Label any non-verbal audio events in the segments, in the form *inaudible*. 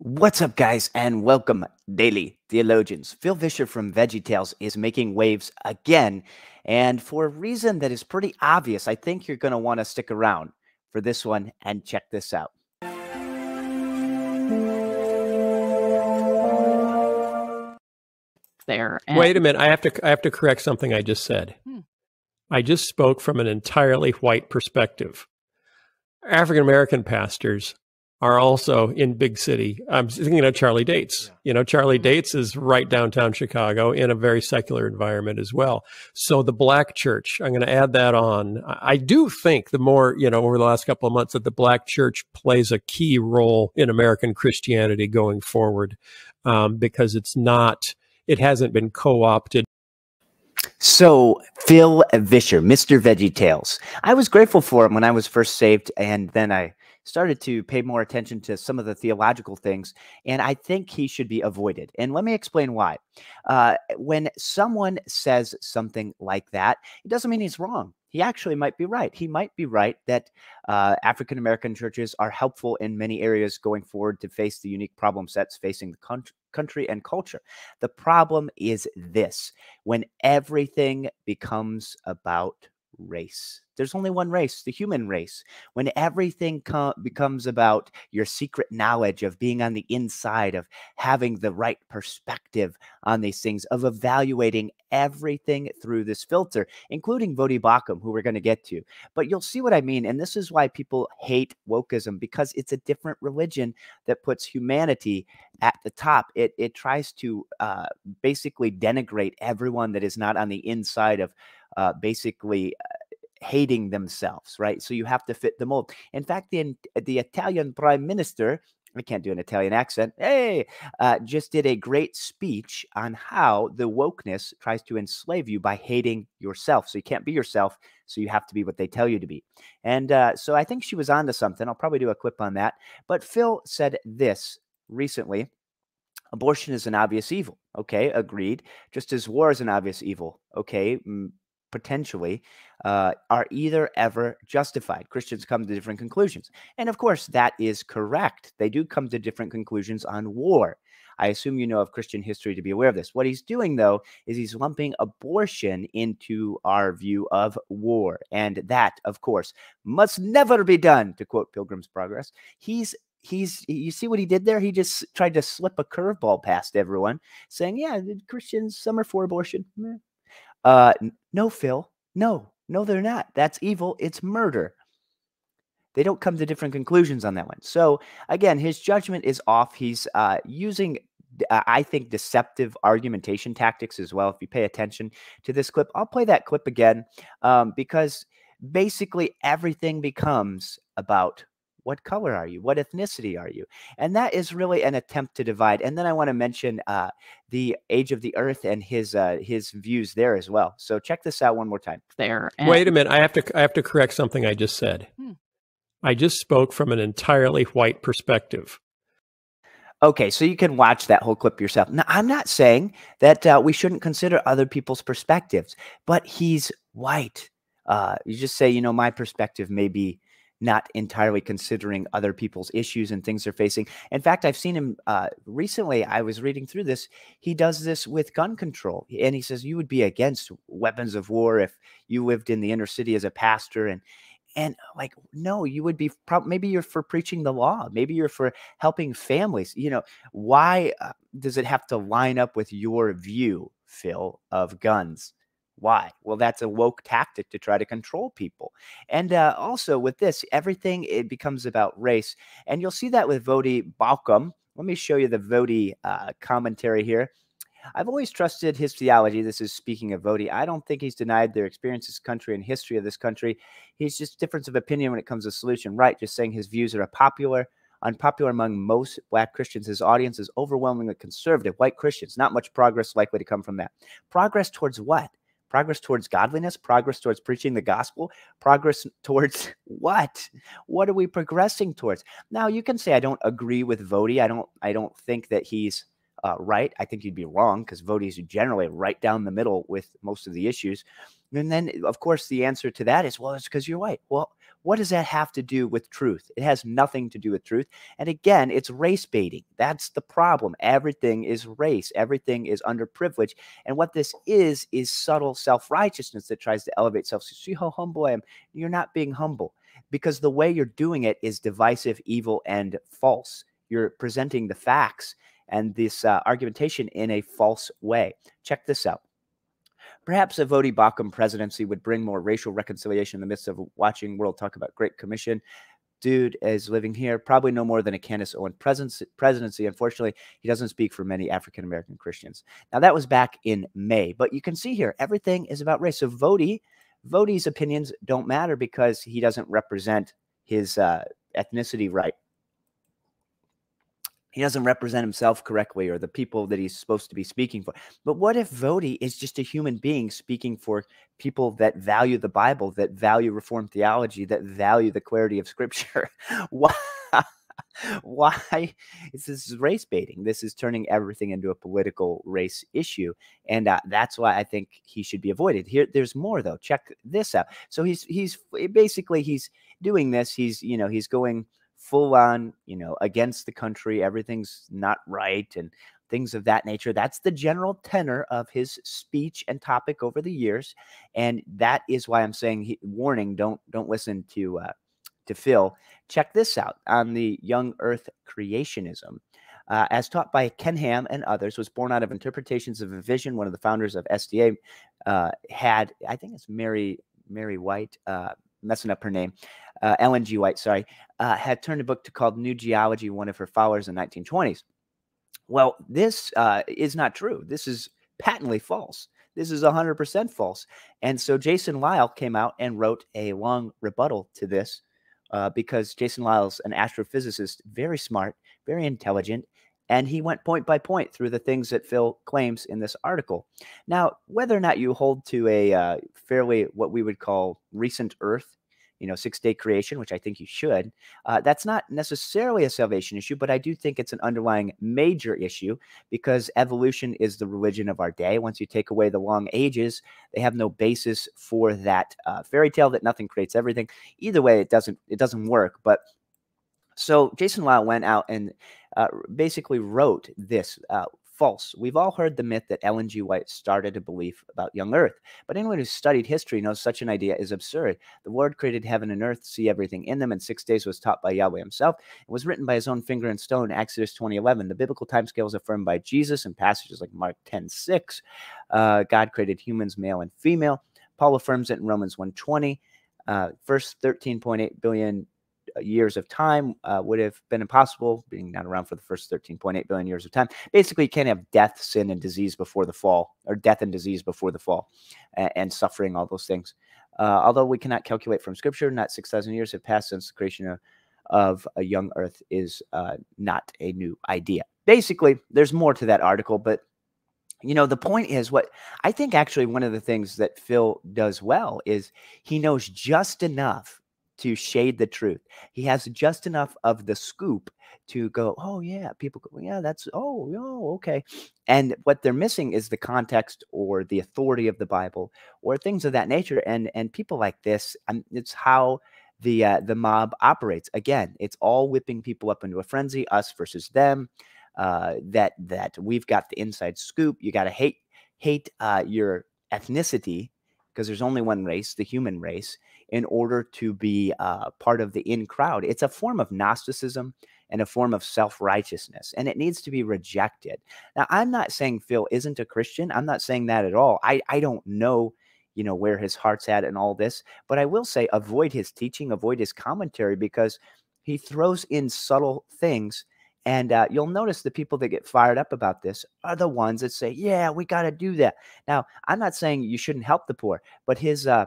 What's up, guys, and welcome, Daily Theologians. Phil Vischer from VeggieTales is making waves again, and for a reason that is pretty obvious, I think you're going to want to stick around for this one and check this out. There. Wait a minute. I have to. I have to correct something I just said. Hmm. I just spoke from an entirely white perspective. African American pastors are also in big city. I'm thinking of Charlie Dates. You know, Charlie mm-hmm. Dates is right downtown Chicago in a very secular environment as well. So the black church, I'm going to add that on. I do think the more, you know, over the last couple of months that the black church plays a key role in American Christianity going forward um, because it's not, it hasn't been co-opted so, Phil Vischer, Mr. VeggieTales. I was grateful for him when I was first saved, and then I started to pay more attention to some of the theological things, and I think he should be avoided. And let me explain why. Uh, when someone says something like that, it doesn't mean he's wrong. He actually might be right. He might be right that uh, African American churches are helpful in many areas going forward to face the unique problem sets facing the country country and culture. The problem is this when everything becomes about race. There's only one race, the human race. When everything becomes about your secret knowledge of being on the inside, of having the right perspective on these things, of evaluating everything through this filter, including Voddie Baucham, who we're going to get to. But you'll see what I mean. And this is why people hate wokeism because it's a different religion that puts humanity at the top. It, it tries to uh, basically denigrate everyone that is not on the inside of uh, basically uh, hating themselves, right? So you have to fit the mold. In fact, the the Italian prime minister, I can't do an Italian accent. Hey, uh, just did a great speech on how the wokeness tries to enslave you by hating yourself. So you can't be yourself. So you have to be what they tell you to be. And uh, so I think she was onto something. I'll probably do a clip on that. But Phil said this recently. Abortion is an obvious evil. Okay, agreed. Just as war is an obvious evil. Okay, potentially uh, are either ever justified. Christians come to different conclusions. And of course, that is correct. They do come to different conclusions on war. I assume you know of Christian history to be aware of this. What he's doing, though, is he's lumping abortion into our view of war. And that, of course, must never be done, to quote Pilgrim's Progress. He's he's you see what he did there he just tried to slip a curveball past everyone saying yeah christians some are for abortion uh, no, Phil. No, no, they're not. That's evil. It's murder. They don't come to different conclusions on that one. So again, his judgment is off. He's uh, using, uh, I think, deceptive argumentation tactics as well. If you pay attention to this clip, I'll play that clip again um, because basically everything becomes about what color are you? What ethnicity are you? And that is really an attempt to divide. And then I want to mention uh, the age of the earth and his uh, his views there as well. So check this out one more time. There. And- Wait a minute. I have to I have to correct something I just said. Hmm. I just spoke from an entirely white perspective. Okay, so you can watch that whole clip yourself. Now, I'm not saying that uh, we shouldn't consider other people's perspectives, but he's white. Uh, you just say, you know, my perspective may be not entirely considering other people's issues and things they're facing. In fact, I've seen him uh, recently. I was reading through this. He does this with gun control, and he says you would be against weapons of war if you lived in the inner city as a pastor, and and like no, you would be probably maybe you're for preaching the law, maybe you're for helping families. You know, why uh, does it have to line up with your view, Phil, of guns? Why? Well, that's a woke tactic to try to control people. And uh, also with this, everything it becomes about race, and you'll see that with Voddie Baucham. Let me show you the Voddie uh, commentary here. I've always trusted his theology. This is speaking of Voddie. I don't think he's denied their experience, experiences, country, and history of this country. He's just difference of opinion when it comes to solution. Right, just saying his views are popular, unpopular among most black Christians. His audience is overwhelmingly conservative, white Christians. Not much progress likely to come from that. Progress towards what? Progress towards godliness, progress towards preaching the gospel, progress *laughs* towards what? What are we progressing towards? Now you can say I don't agree with Voddie. I don't I don't think that he's uh, right. I think you'd be wrong because Voddie's generally right down the middle with most of the issues. And then, of course, the answer to that is, well, it's because you're white. Well, What does that have to do with truth? It has nothing to do with truth. And again, it's race baiting. That's the problem. Everything is race, everything is underprivileged. And what this is, is subtle self righteousness that tries to elevate self. See how humble I am. You're not being humble because the way you're doing it is divisive, evil, and false. You're presenting the facts and this uh, argumentation in a false way. Check this out. Perhaps a Voddie Baucham presidency would bring more racial reconciliation in the midst of watching world talk about Great Commission. Dude is living here, probably no more than a Candace Owen presidency. Unfortunately, he doesn't speak for many African American Christians. Now, that was back in May, but you can see here everything is about race. So, Voddie, Voddie's opinions don't matter because he doesn't represent his uh, ethnicity right he doesn't represent himself correctly or the people that he's supposed to be speaking for. But what if Voddie is just a human being speaking for people that value the Bible, that value Reformed theology, that value the clarity of Scripture? *laughs* Why? *laughs* Why is this race baiting? This is turning everything into a political race issue, and uh, that's why I think he should be avoided. Here, there's more though. Check this out. So he's he's basically he's doing this. He's you know he's going full on, you know, against the country, everything's not right, and things of that nature. That's the general tenor of his speech and topic over the years, and that is why I'm saying, he, warning, don't don't listen to uh, to Phil. Check this out on the young Earth creationism. Uh, as taught by Ken Ham and others, was born out of interpretations of a vision. One of the founders of SDA uh, had, I think it's Mary Mary White, uh, messing up her name, uh, Ellen G. White, sorry, uh, had turned a book to called New Geology, one of her followers in the 1920s. Well, this uh, is not true. This is patently false. This is 100% false. And so Jason Lisle came out and wrote a long rebuttal to this uh, because Jason Lisle's an astrophysicist, very smart, very intelligent, and he went point by point through the things that Phil claims in this article. Now, whether or not you hold to a uh, fairly what we would call recent Earth, you know, six day creation, which I think you should, uh, that's not necessarily a salvation issue, but I do think it's an underlying major issue because evolution is the religion of our day. Once you take away the long ages, they have no basis for that uh, fairy tale that nothing creates everything. Either way, it doesn't it doesn't work. But so Jason Lisle went out and uh, basically wrote this uh, false. We've all heard the myth that Ellen G. White started a belief about young Earth, but anyone who's studied history knows such an idea is absurd. The Lord created heaven and earth, see everything in them, and six days was taught by Yahweh himself. It was written by his own finger and stone, Exodus 2011. The biblical timescale is affirmed by Jesus in passages like Mark 10 6. Uh, God created humans, male and female. Paul affirms it in Romans 120. Uh, first 13.8 billion years of time uh, would have been impossible, being not around for the first 13.8 billion years of time. Basically, you can't have death, sin, and disease before the fall, or death and disease before the fall, and, and suffering, all those things. Uh, although we cannot calculate from Scripture, not 6,000 years have passed since the creation of, of a young earth is uh, not a new idea. Basically, there's more to that article, but you know the point is what i think actually one of the things that phil does well is he knows just enough to shade the truth. He has just enough of the scoop to go, oh yeah, people go, yeah, that's oh, oh, okay. And what they're missing is the context or the authority of the Bible or things of that nature. And and people like this, um, it's how the uh, the mob operates. Again, it's all whipping people up into a frenzy, us versus them. Uh, that that we've got the inside scoop. You got to hate hate uh, your ethnicity because there's only one race, the human race, in order to be uh, part of the in crowd. It's a form of Gnosticism and a form of self righteousness, and it needs to be rejected. Now, I'm not saying Phil isn't a Christian. I'm not saying that at all. I, I don't know you know where his heart's at and all this but i will say avoid his teaching avoid his commentary because he throws in subtle things and uh, you'll notice the people that get fired up about this are the ones that say, "Yeah, we got to do that." Now, I'm not saying you shouldn't help the poor, but his uh,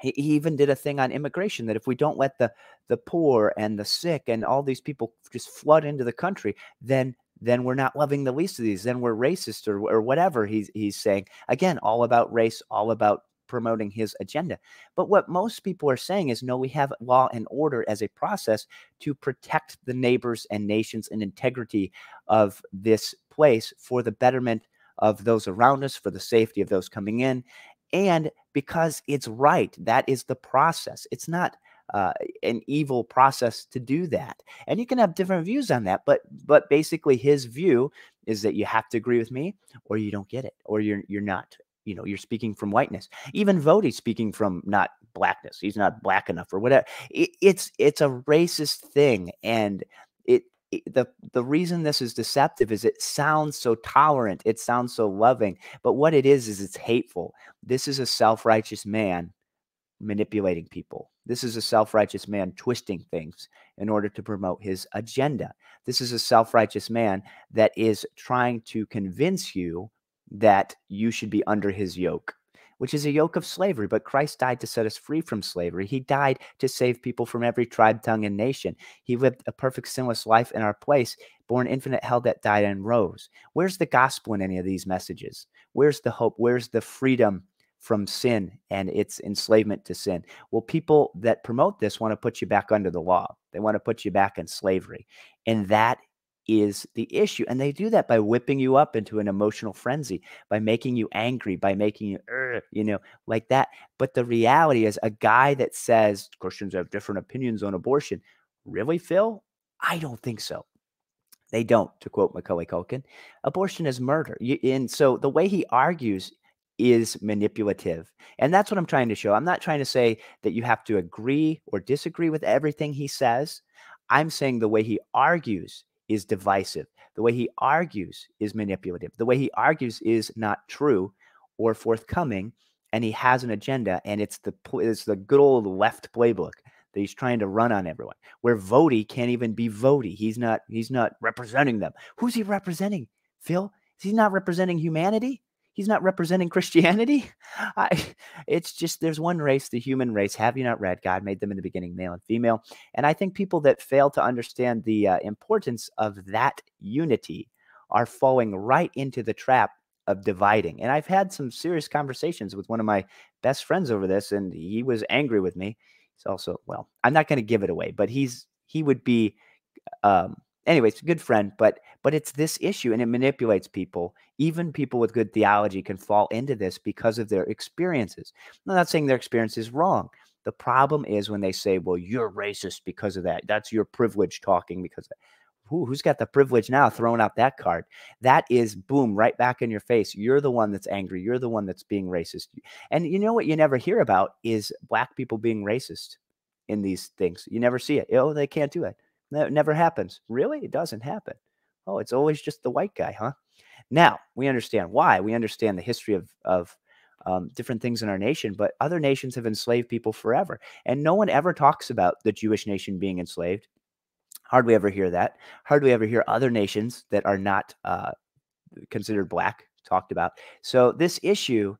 he, even did a thing on immigration that if we don't let the the poor and the sick and all these people just flood into the country, then then we're not loving the least of these. Then we're racist or or whatever he's he's saying. Again, all about race, all about promoting his agenda. But what most people are saying is no, we have law and order as a process to protect the neighbors and nations and integrity of this place for the betterment of those around us, for the safety of those coming in, and because it's right. That is the process. It's not uh, an evil process to do that. And you can have different views on that, but but basically his view is that you have to agree with me or you don't get it or you're you're not you know you're speaking from whiteness even Voddie speaking from not blackness he's not black enough or whatever it, it's it's a racist thing and the the reason this is deceptive is it sounds so tolerant it sounds so loving but what it is is it's hateful. This is a self-righteous man manipulating people. This is a self-righteous man twisting things in order to promote his agenda. This is a self-righteous man that is trying to convince you that you should be under his yoke, which is a yoke of slavery. But Christ died to set us free from slavery. He died to save people from every tribe, tongue, and nation. He lived a perfect sinless life in our place, born infinite hell that died and rose. Where's the gospel in any of these messages? Where's the hope? Where's the freedom? From sin and its enslavement to sin. Well, people that promote this want to put you back under the law. They want to put you back in slavery. And that is the issue. And they do that by whipping you up into an emotional frenzy, by making you angry, by making you, you know, like that. But the reality is, a guy that says Christians have different opinions on abortion, really, Phil? I don't think so. They don't, to quote Macaulay Culkin. Abortion is murder. and so the way he argues is manipulative. And that's what I'm trying to show. I'm not trying to say that you have to agree or disagree with everything he says. I'm saying the way he argues is divisive. The way he argues is manipulative. The way he argues is not true or forthcoming, and he has an agenda, and it's the it's the good old left playbook that he's trying to run on everyone. Where Voddie can't even be Voddie. He's not he's not representing them. Who's he representing? Phil? Is he not representing humanity? He's not representing Christianity. *laughs* I, it's just there's one race, the human race. Have you not read? God made them in the beginning, male and female. And I think people that fail to understand the uh, importance of that unity are falling right into the trap of dividing. And I've had some serious conversations with one of my best friends over this, and he was angry with me. He's also well, I'm not going to give it away, but he's he would be um, anyways, good friend, but but it's this issue and it manipulates people. Even people with good theology can fall into this because of their experiences. I'm not saying their experience is wrong. The problem is when they say, "Well, you're racist because of that. That's your privilege talking because Ooh, who's got the privilege now throwing out that card? That is boom, right back in your face. You're the one that's angry. You're the one that's being racist. And you know what you never hear about is black people being racist in these things. You never see it. Oh, they can't do it. That never happens. Really? It doesn't happen. Oh, it's always just the white guy, huh? Now we understand why. We understand the history of of um, different things in our nation, but other nations have enslaved people forever, and no one ever talks about the Jewish nation being enslaved. Hardly ever hear that. Hardly ever hear other nations that are not uh, considered black talked about. So this issue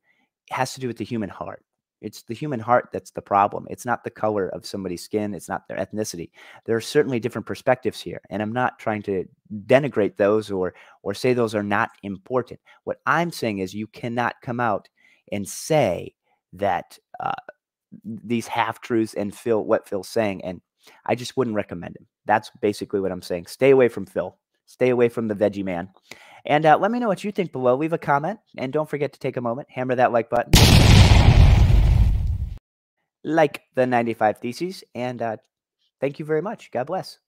has to do with the human heart. It's the human heart that's the problem. It's not the color of somebody's skin. It's not their ethnicity. There are certainly different perspectives here, and I'm not trying to denigrate those or or say those are not important. What I'm saying is you cannot come out and say that uh, these half truths and Phil what Phil's saying, and I just wouldn't recommend him. That's basically what I'm saying. Stay away from Phil. Stay away from the veggie man. And uh, let me know what you think below. Leave a comment, and don't forget to take a moment, hammer that like button like the 95 Theses. And uh, thank you very much. God bless.